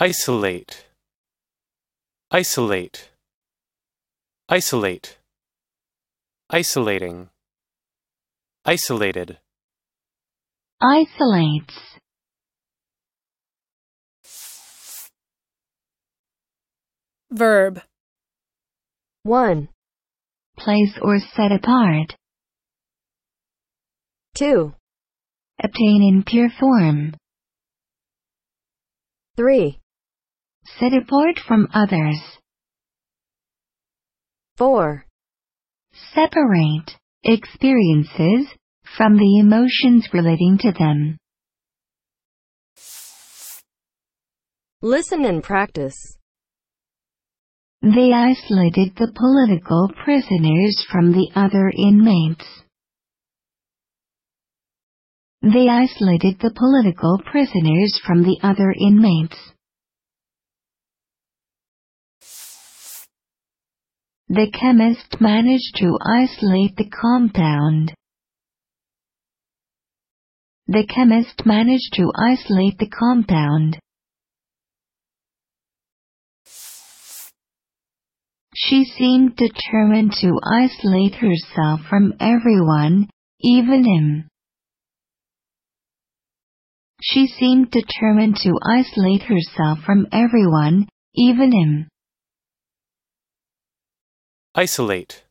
isolate, isolate, isolate, isolating, isolated, isolates, Verb. 1, place or set apart, 2, obtain in pure form, 3, set apart from others, 4, separate experiences from the emotions relating to them. listen and practice. They isolated the political prisoners from the other inmates. They isolated the political prisoners from the other inmates. The chemist managed to isolate the compound. The chemist managed to isolate the compound. She seemed determined to isolate herself from everyone, even him. She seemed determined to isolate herself from everyone, even him. Isolate.